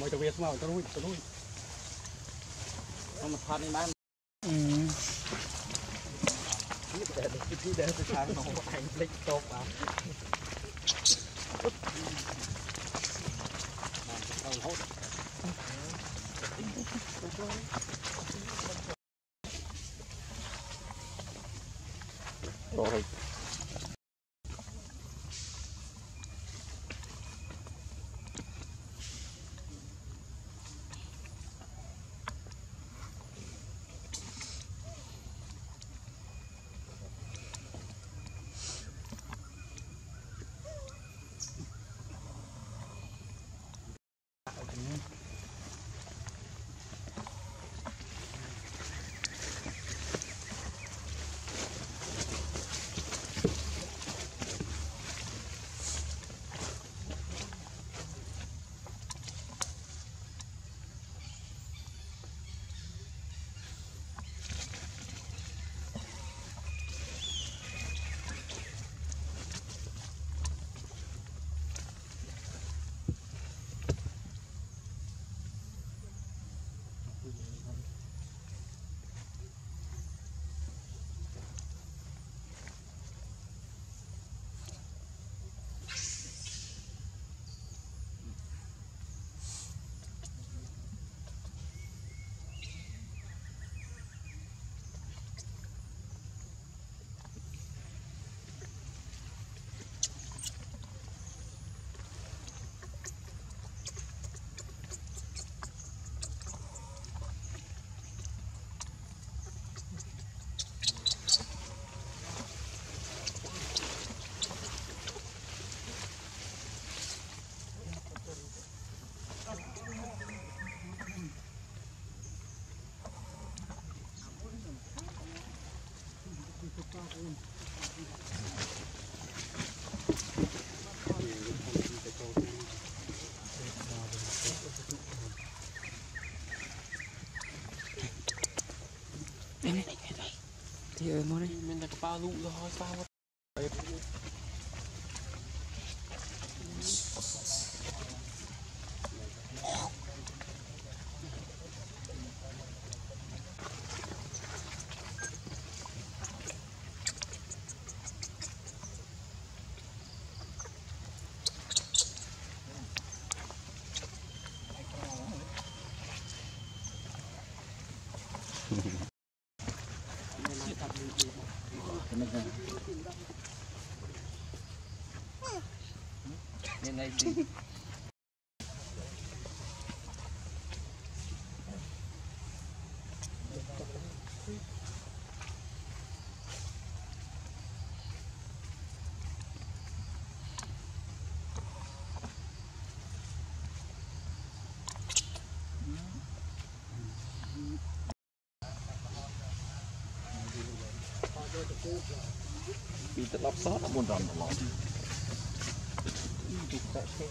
មកទៅវាស្មៅទៅរួចទៅរួចមកផាត់នេះបានอืมតែទីដែលទៅខាងនោះអញភ្លេចតបបានបានទៅហូត Amen. Thì ở mua đây. mình đặt cái bao lụ rồi sao Then I think. Bị tất lọc that shit.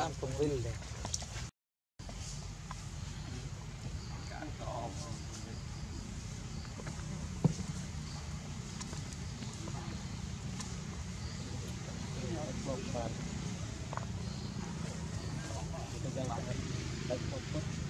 បានពងវិលដែរ ព